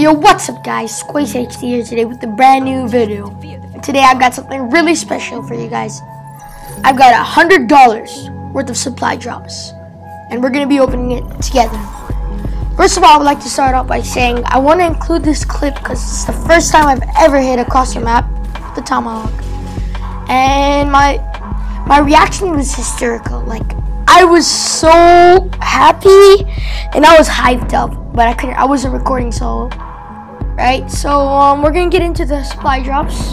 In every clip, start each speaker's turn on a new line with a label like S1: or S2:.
S1: Yo, what's up guys? Squace HD here today with a brand new video. Today I've got something really special for you guys. I've got a hundred dollars worth of supply drops. And we're gonna be opening it together. First of all, I would like to start off by saying I want to include this clip because it's the first time I've ever hit a custom map with the Tomahawk. And my my reaction was hysterical. Like I was so happy and I was hyped up, but I couldn't I wasn't recording so right? So um, we're gonna get into the supply drops.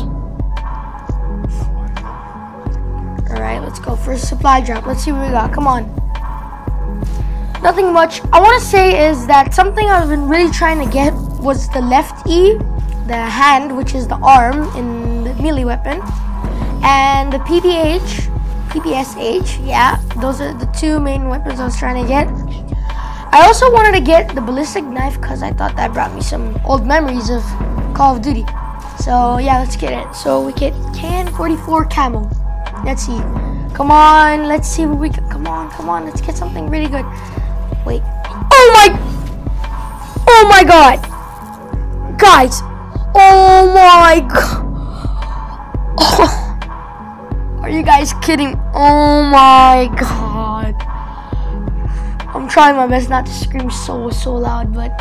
S1: All right, let's go for a supply drop. Let's see what we got. Come on. Nothing much. I want to say is that something I've been really trying to get was the left E, the hand, which is the arm in the melee weapon, and the PPH, PPSH. Yeah, those are the two main weapons I was trying to get. I also wanted to get the ballistic knife because I thought that brought me some old memories of Call of Duty. So yeah, let's get it. So we get can 44 camo. Let's see. Come on, let's see what we can. Come on, come on, let's get something really good. Wait. Oh my! Oh my god! Guys! Oh my god! Oh. Are you guys kidding? Oh my god! I'm trying my best not to scream so so loud, but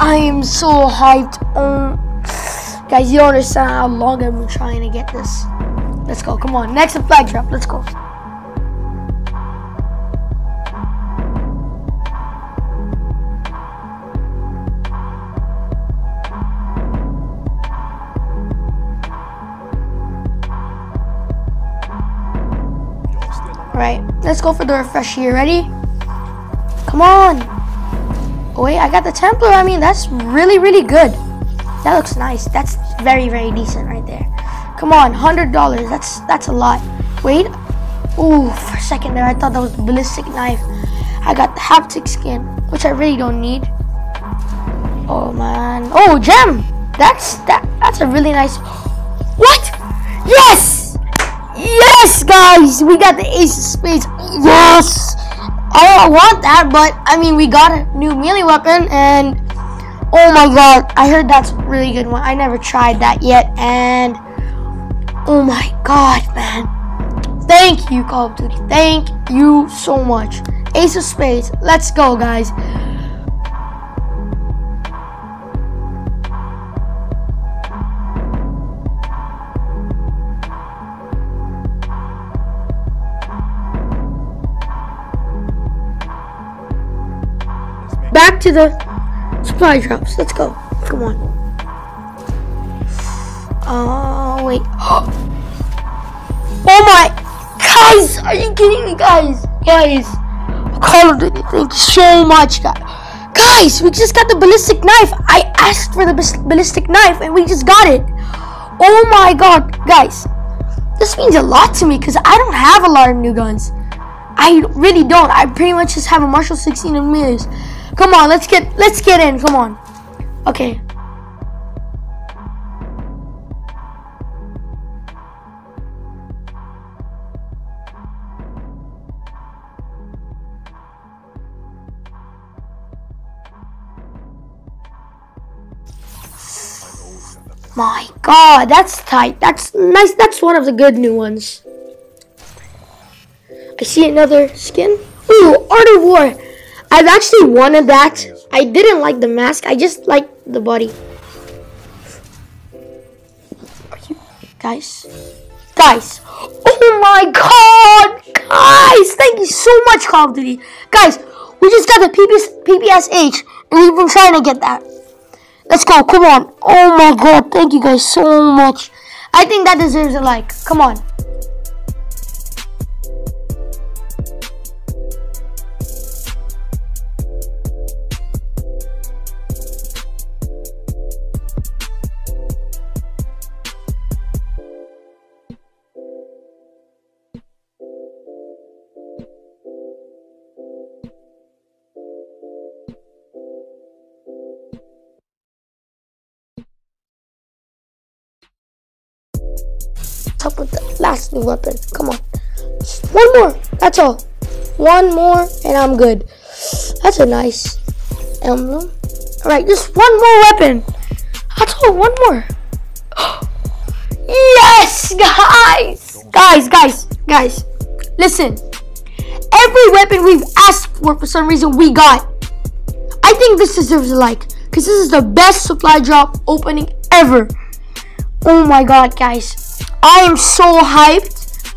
S1: I am so hyped. Um, guys, you don't understand how long I've been trying to get this. Let's go. Come on. Next flag drop. Let's go. Right. Let's go for the refresh here. Ready? Come on. Wait, I got the Templar. I mean, that's really, really good. That looks nice. That's very, very decent right there. Come on, hundred dollars. That's that's a lot. Wait. Ooh, for a second there, I thought that was the ballistic knife. I got the haptic skin, which I really don't need. Oh man. Oh, gem. That's that. That's a really nice. What? Yes. Yes, guys. We got the ace of spades. Yes. Oh, I don't want that, but I mean, we got a new melee weapon, and oh my god, I heard that's a really good one. I never tried that yet, and oh my god, man. Thank you, Call of Duty. Thank you so much. Ace of Spades. Let's go, guys. To the supply drops. Let's go. Come on. Oh, wait. Oh my. Guys, are you kidding me, guys? Guys. Call of Duty, thank you so much, guys. Guys, we just got the ballistic knife. I asked for the ballistic knife and we just got it. Oh my god, guys. This means a lot to me because I don't have a lot of new guns. I really don't. I pretty much just have a Marshal 16 and millions. Come on, let's get let's get in. Come on. Okay. My god, that's tight. That's nice. That's one of the good new ones. I see another skin. Ooh, Art of War. I've actually wanted that. I didn't like the mask. I just like the body. Guys? Guys. Oh my god. Guys, thank you so much, Call of Duty. Guys, we just got the PPS, PPSH and we've been trying to get that. Let's go. Come on. Oh my god. Thank you guys so much. I think that deserves a like. Come on. Up with the last new weapon. Come on. One more. That's all. One more and I'm good. That's a nice emblem. Alright, just one more weapon. I told one more. yes, guys. Guys, guys, guys. Listen. Every weapon we've asked for for some reason we got. I think this deserves a like. Because this is the best supply drop opening ever. Oh my god, guys. I am so hyped.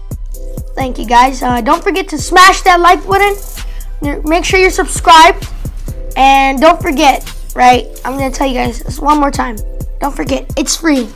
S1: Thank you, guys. Uh, don't forget to smash that like button. Make sure you're subscribed. And don't forget, right? I'm going to tell you guys this one more time. Don't forget, it's free.